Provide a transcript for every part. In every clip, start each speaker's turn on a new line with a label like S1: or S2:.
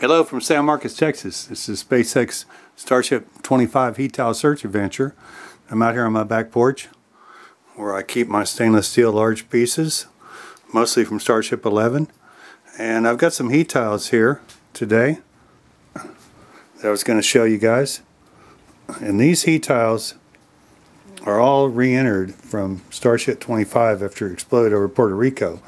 S1: Hello from San Marcos, Texas. This is SpaceX Starship 25 heat tile search adventure. I'm out here on my back porch where I keep my stainless steel large pieces, mostly from Starship 11. And I've got some heat tiles here today that I was going to show you guys. And these heat tiles are all re-entered from Starship 25 after it exploded over Puerto Rico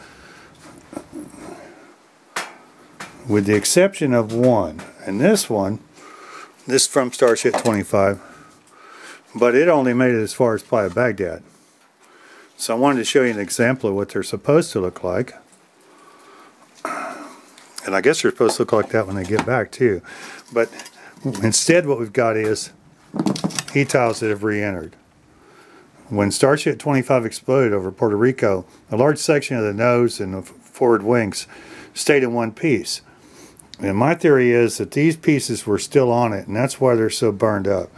S1: with the exception of one. And this one, this from Starship 25, but it only made it as far as Playa Bagdad. So I wanted to show you an example of what they're supposed to look like. And I guess they're supposed to look like that when they get back too. But instead what we've got is heat tiles that have re-entered. When Starship 25 exploded over Puerto Rico, a large section of the nose and the forward wings stayed in one piece. And my theory is that these pieces were still on it, and that's why they're so burned up.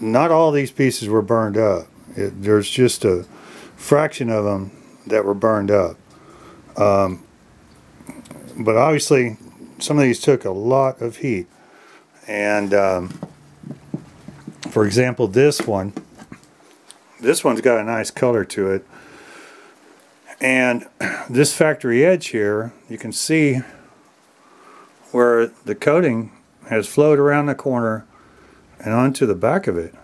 S1: Not all these pieces were burned up. It, there's just a fraction of them that were burned up. Um, but obviously, some of these took a lot of heat. And um, for example, this one, this one's got a nice color to it. And this factory edge here, you can see where the coating has flowed around the corner and onto the back of it.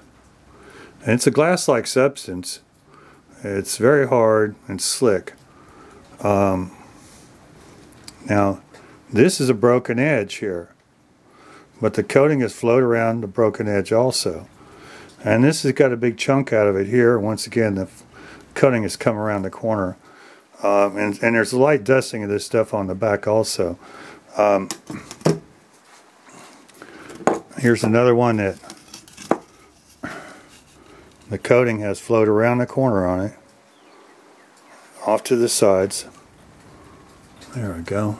S1: And it's a glass-like substance. It's very hard and slick. Um, now, this is a broken edge here. But the coating has flowed around the broken edge also. And this has got a big chunk out of it here. Once again, the coating has come around the corner. Um, and, and there's a light dusting of this stuff on the back also. Um, here's another one that the coating has flowed around the corner on it, off to the sides. There we go.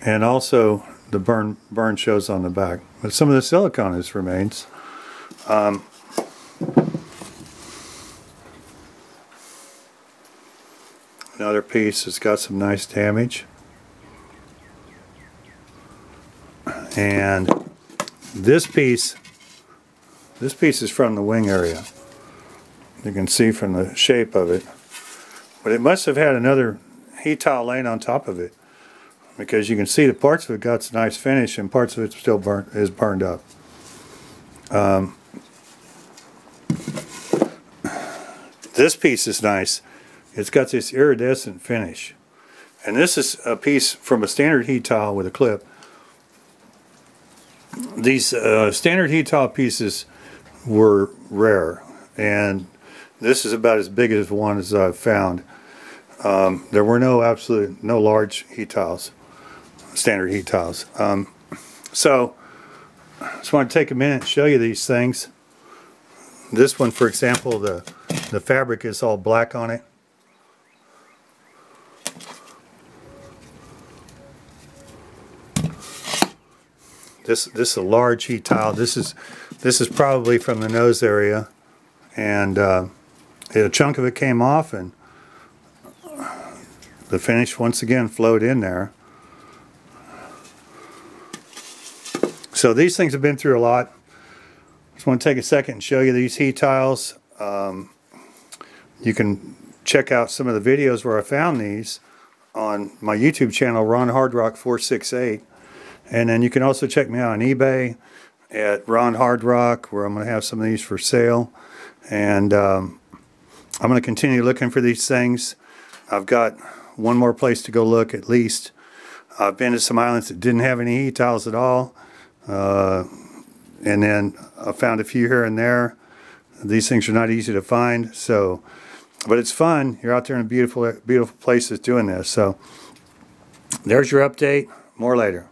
S1: And also the burn burn shows on the back. But some of the silicone is remains. Um, Another piece that's got some nice damage. And this piece, this piece is from the wing area. You can see from the shape of it. But it must have had another heat tile laying on top of it. Because you can see the parts of it got some nice finish and parts of it still burnt, is burned up. Um, this piece is nice. It's got this iridescent finish. And this is a piece from a standard heat tile with a clip. These uh, standard heat tile pieces were rare. And this is about as big as one as I've found. Um, there were no absolute, no large heat tiles, standard heat tiles. Um, so, I just want to take a minute and show you these things. This one, for example, the, the fabric is all black on it. This this is a large heat tile. This is this is probably from the nose area, and uh, a chunk of it came off, and the finish once again flowed in there. So these things have been through a lot. Just want to take a second and show you these heat tiles. Um, you can check out some of the videos where I found these on my YouTube channel, Ron Hardrock 468. And then you can also check me out on eBay at Ron Hard Rock, where I'm going to have some of these for sale. And um, I'm going to continue looking for these things. I've got one more place to go look at least. I've been to some islands that didn't have any heat tiles at all. Uh, and then I found a few here and there. These things are not easy to find, so but it's fun. You're out there in a beautiful, beautiful places doing this. So there's your update. More later.